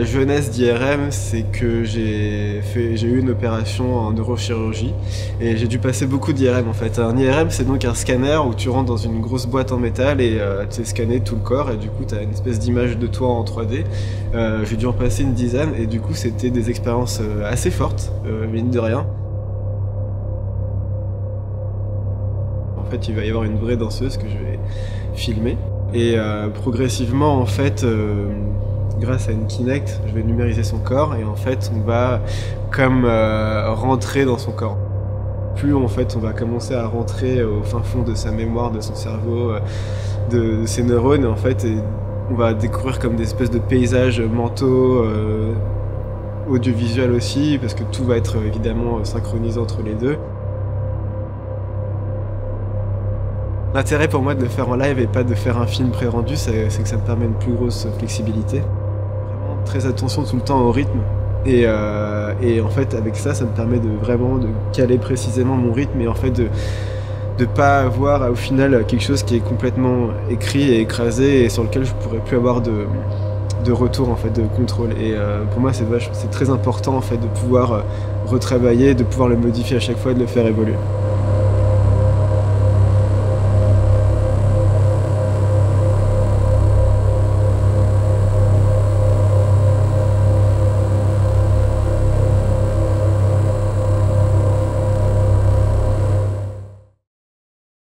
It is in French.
jeunesse d'IRM, c'est que j'ai eu une opération en neurochirurgie et j'ai dû passer beaucoup d'IRM en fait. Un IRM, c'est donc un scanner où tu rentres dans une grosse boîte en métal et euh, tu sais scanner tout le corps et du coup tu as une espèce d'image de toi en 3D. Euh, j'ai dû en passer une dizaine et du coup c'était des expériences euh, assez fortes, mine de rien. En fait, il va y avoir une vraie danseuse que je vais filmer. Et progressivement, en fait, grâce à une Kinect, je vais numériser son corps et en fait, on va comme euh, rentrer dans son corps. Plus en fait, on va commencer à rentrer au fin fond de sa mémoire, de son cerveau, euh, de, ses neurones, et en fait, on va découvrir comme des espèces de paysages mentaux, euh, audiovisuels aussi, parce que tout va être évidemment synchronisé entre les deux. L'intérêt pour moi de le faire en live et pas de faire un film pré-rendu, c'est que ça me permet une plus grosse flexibilité très attention tout le temps au rythme. Euh, et, en fait, avec ça, ça me permet de vraiment de caler précisément mon rythme et en fait de ne pas avoir au final quelque chose qui est complètement écrit et écrasé et sur lequel je pourrais plus avoir de, de retour en fait de contrôle et euh, pour moi c'est très important en fait de pouvoir euh, retravailler de pouvoir le modifier à chaque fois de le faire évoluer